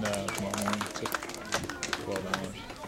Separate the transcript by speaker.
Speaker 1: No, tomorrow morning, it's at twelve hours.